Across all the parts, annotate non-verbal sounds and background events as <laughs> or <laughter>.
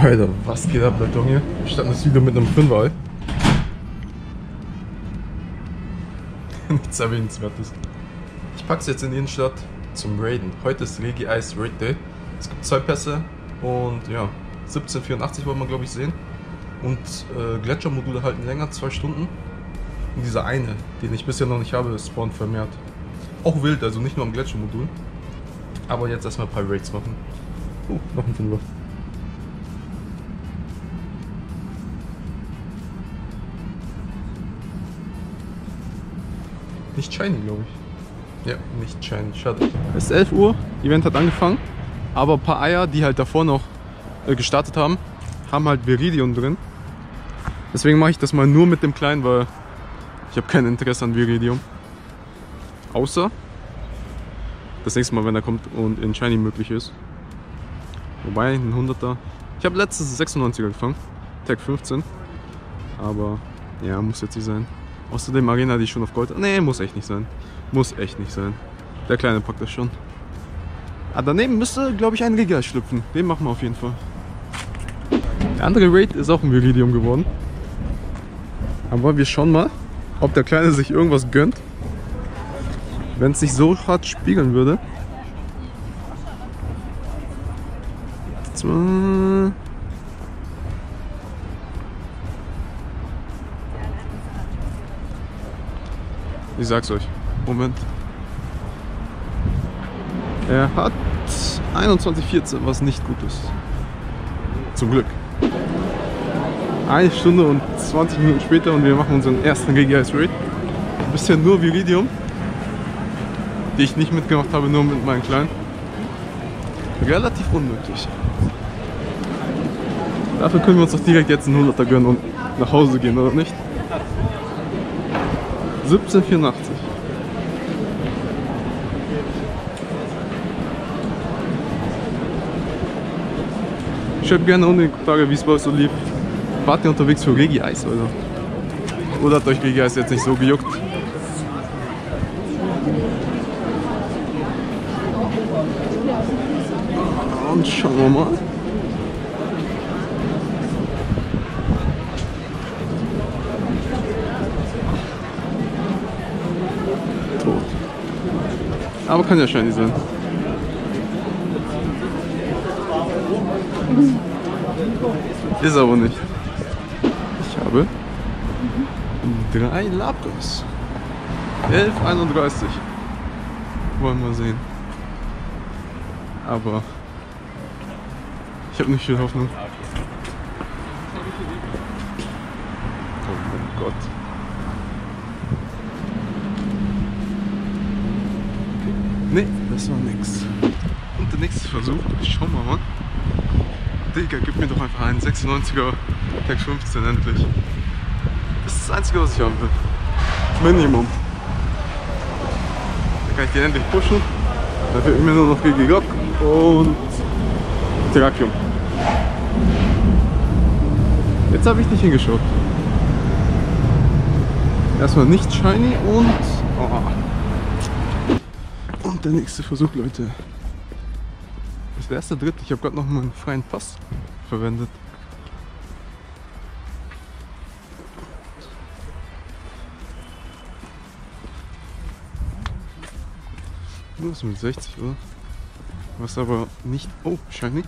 Alter, was geht ab, Leute? Hier Wir starten das Video mit einem Fünfer. Nichts <laughs> erwähnenswertes. Ich pack's jetzt in die Innenstadt zum Raiden. Heute ist Regi Ice Raid Day. Es gibt zwei Pässe und ja, 1784 wollen wir glaube ich sehen. Und äh, Gletschermodule halten länger, zwei Stunden. Und dieser eine, den ich bisher noch nicht habe, spawnt vermehrt. Auch wild, also nicht nur am Gletschermodul. Aber jetzt erstmal ein paar Raids machen. Oh, noch ein Fünfer. Nicht shiny, glaube ich. Ja, nicht shiny, schade. Es ist 11 Uhr, Event hat angefangen, aber ein paar Eier, die halt davor noch äh, gestartet haben, haben halt Viridium drin. Deswegen mache ich das mal nur mit dem Kleinen, weil ich habe kein Interesse an Viridium. Außer das nächste Mal, wenn er kommt und in Shiny möglich ist. Wobei, ein 100er. Ich habe letztes 96er gefangen, Tag 15. Aber ja, muss jetzt nicht sein. Außerdem Arena die schon auf Gold. Nee, muss echt nicht sein. Muss echt nicht sein. Der Kleine packt das schon. Ah, daneben müsste, glaube ich, ein Regal schlüpfen. Den machen wir auf jeden Fall. Der andere Raid ist auch ein Viridium geworden. Aber wir schauen mal, ob der Kleine sich irgendwas gönnt. Wenn es sich so hart spiegeln würde. Zwei. Ich sag's euch. Moment. Er hat 21,14, was nicht gut ist. Zum Glück. Eine Stunde und 20 Minuten später und wir machen unseren ersten Regice Raid. Bisher nur Viridium, die ich nicht mitgemacht habe, nur mit meinen Kleinen. Relativ unmöglich. Dafür können wir uns doch direkt jetzt einen 100er gönnen und nach Hause gehen, oder nicht? 1784. Schreibt gerne unten in die Kommentare, wie es bei euch so lief. Wart ihr unterwegs für Regi-Eis, oder? Oder hat euch Regi-Eis jetzt nicht so gejuckt? Und schauen wir mal. Aber kann ja shiny sein. Ist aber nicht. Ich habe drei Lapis. 11,31. Wollen wir sehen. Aber ich habe nicht viel Hoffnung. Oh mein Gott. Nee, das war nix. Und der nächste Versuch, schauen wir mal. Digga, gib mir doch einfach einen 96er Tag 15 endlich. Das ist das einzige, was ich haben will. Minimum. Dann kann ich den endlich pushen. Da fehlt mir nur noch Gigi Rock und Terrakium. Jetzt habe ich nicht hingeschaut. Erstmal nicht shiny und. Oh. Der nächste Versuch, Leute. Das ist der erste dritte. Ich habe gerade noch meinen freien Pass verwendet. Nur ist mit 60, oder? Was aber nicht. Oh, shiny.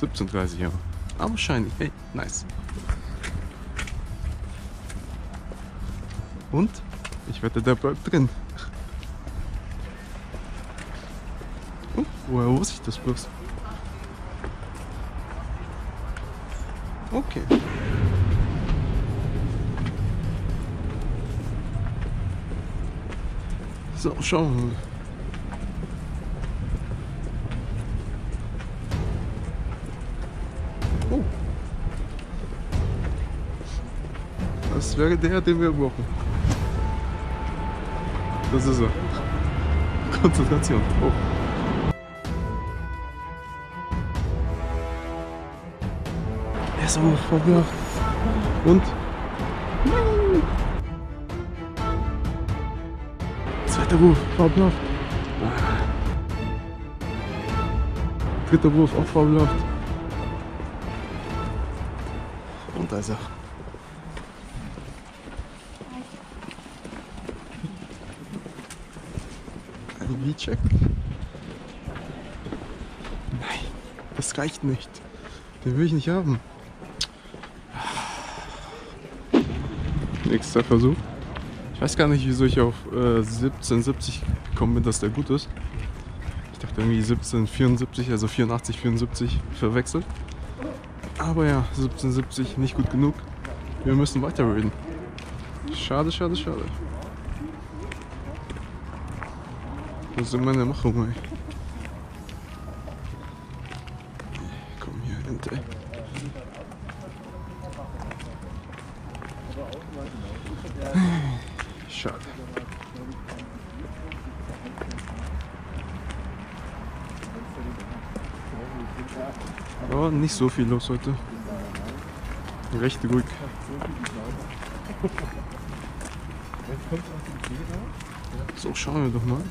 17,30 ja. Aber shiny. Hey, nice. Und? Ich wette, der bleibt drin. Woher wusste ich das bloß? Okay. So, schauen wir mal. Oh. Das wäre der, den wir brauchen. Das ist er. Konzentration. Oh. Er ist aber verwirrt. Und? Zweiter Wurf, fabelhaft. Dritter Wurf, auch fabelhaft. entspannt, also. Ein V-Check. Nein, das reicht nicht. Den will ich nicht haben. Nächster Versuch. Ich weiß gar nicht, wieso ich auf äh, 1770 gekommen bin, dass der gut ist. Ich dachte irgendwie 1774, also 84, 74 verwechselt. Aber ja, 1770 nicht gut genug. Wir müssen weiterreden. Schade, schade, schade. Wo sind meine Machungen? Komm hier, Ente. Schade. Oh, nicht so viel los heute. Recht ruhig. So, schauen wir doch mal.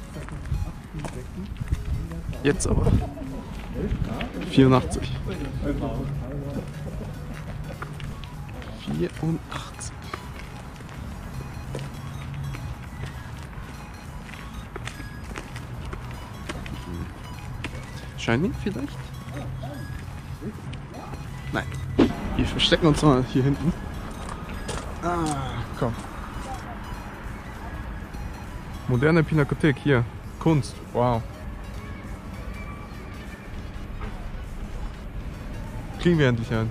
Jetzt aber. 84. 84. Shiny vielleicht? Nein. Wir verstecken uns mal hier hinten. Ah, komm. Moderne Pinakothek hier. Kunst. Wow. Kriegen wir endlich ein.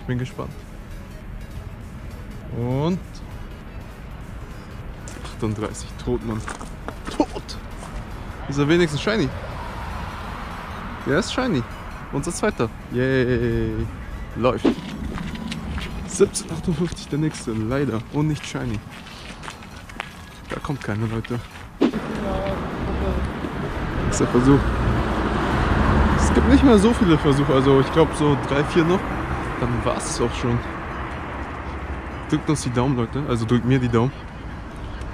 Ich bin gespannt. Und 38. Tot, Mann. Tot! Ist er wenigstens shiny? Der ist shiny. Unser zweiter. Yay. Läuft. 1758 der nächste, leider. Und nicht shiny. Da kommt keine, Leute. Nächster Versuch. Es gibt nicht mehr so viele Versuche, also ich glaube so drei, vier noch. Dann war es auch schon. Drückt uns die Daumen, Leute. Also drückt mir die Daumen.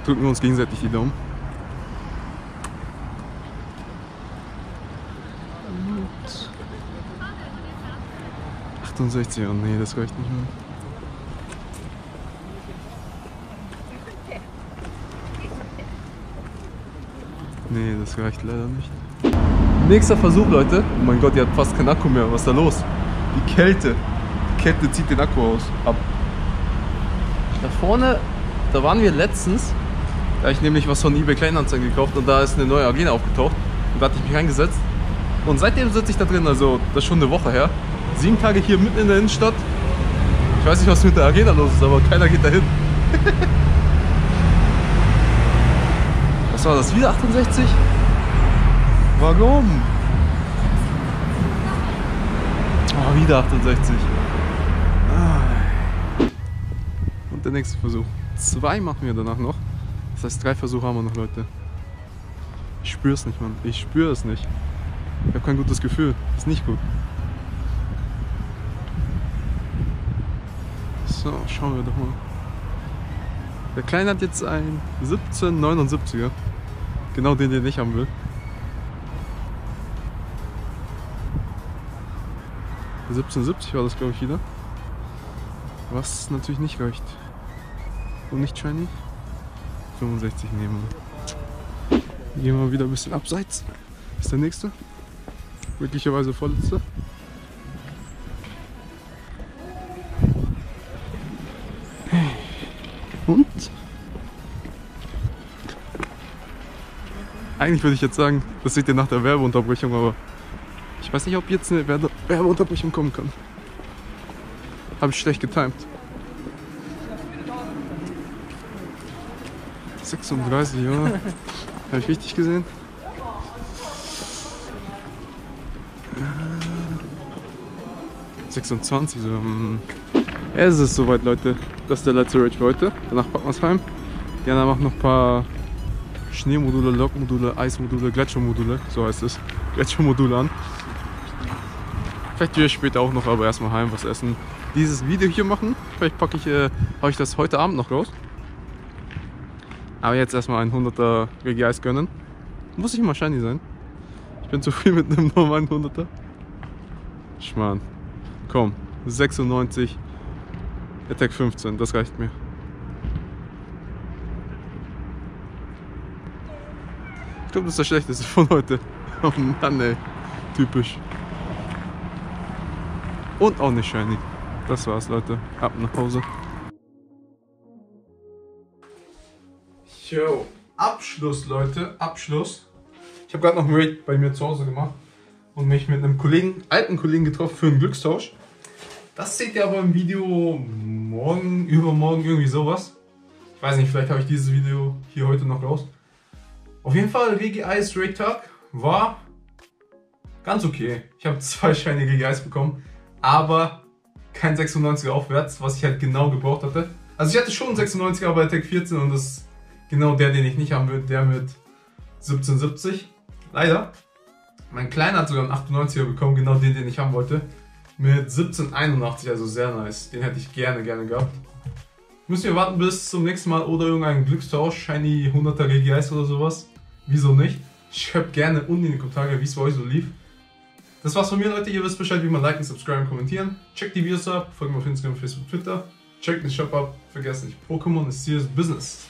Drücken wir uns gegenseitig die Daumen. Und 68, oh nee, das reicht nicht mehr. Nee, das reicht leider nicht. Nächster Versuch, Leute. Oh mein Gott, die hat fast keinen Akku mehr. Was ist da los? Die Kälte. Die Kälte zieht den Akku aus. Ab. Da vorne, da waren wir letztens. Da habe ich nämlich was von eBay Kleinanzeigen gekauft und da ist eine neue Arena aufgetaucht. Und da hatte ich mich reingesetzt. Und seitdem sitze ich da drin, also das ist schon eine Woche her. Sieben Tage hier mitten in der Innenstadt. Ich weiß nicht, was mit der Arena los ist, aber keiner geht dahin. <laughs> was war das? Wieder 68? Warum? Oh, wieder 68. Ah. Und der nächste Versuch. Zwei machen wir danach noch. Das heißt, drei Versuche haben wir noch, Leute. Ich spüre es nicht, Mann. Ich spüre es nicht. Ich habe kein gutes Gefühl. Ist nicht gut. So, schauen wir doch mal. Der Kleine hat jetzt ein 1779er. Genau den, den ich haben will. 1770 war das, glaube ich, wieder. Was natürlich nicht reicht. Und nicht shiny. 65 nehmen wir. Gehen wir wieder ein bisschen abseits. ist der nächste. Möglicherweise vorletzte. Und? Eigentlich würde ich jetzt sagen, das seht ihr nach der Werbeunterbrechung, aber ich weiß nicht, ob jetzt eine Werbe Werbeunterbrechung kommen kann. Habe ich schlecht getimt. 36, ja. Habe ich richtig gesehen? 26, so. hm. Es ist soweit, Leute. Das ist der letzte Rage für heute. Danach packen wir es heim. Jana macht noch ein paar Schneemodule, Lokmodule, Eismodule, Gletschermodule, so heißt es. Gletschermodule an. Vielleicht wir später auch noch, aber erstmal heim was essen. Dieses Video hier machen. Vielleicht packe ich, äh, ich das heute Abend noch raus. Aber jetzt erstmal ein 100er WG Eis gönnen. Muss ich mal shiny sein. Ich bin zufrieden mit einem normalen 100er. Schmarrn. Komm, 96 Attack 15, das reicht mir. Ich glaube, das ist das schlechteste von heute. <laughs> Oh Mann, ey. Typisch. Und auch nicht shiny. Das war's, Leute. Ab nach Hause. Yo, Abschluss, Leute. Abschluss. Ich habe gerade noch einen Raid bei mir zu Hause gemacht und mich mit einem Kollegen, alten Kollegen getroffen für einen Glückstausch. Das seht ihr aber im Video morgen, übermorgen, irgendwie sowas. Ich weiß nicht, vielleicht habe ich dieses Video hier heute noch raus. Auf jeden Fall, RGI Straight Tag war ganz okay. Ich habe <laughs> zwei Scheine GGIs bekommen, aber kein 96er aufwärts, was ich halt genau gebraucht hatte. Also ich hatte schon einen 96er bei Tag 14 und das ist genau der, den ich nicht haben will, der mit 1770. Leider. Mein Kleiner hat sogar einen 98er bekommen, genau den, den ich haben wollte. Mit 1781, also sehr nice. Den hätte ich gerne, gerne gehabt. Müssen wir warten bis zum nächsten Mal oder irgendeinen Glückstausch, Shiny 100er GGIs oder sowas. Wieso nicht? Schreibt gerne unten in die Kommentare, wie es bei euch so lief. Das war's von mir, Leute. Ihr wisst Bescheid, wie man liken, subscriben, kommentieren. Checkt die Videos ab, folgt mir auf Instagram, Facebook, Twitter. Checkt den Shop ab. Vergesst nicht, Pokémon ist serious business.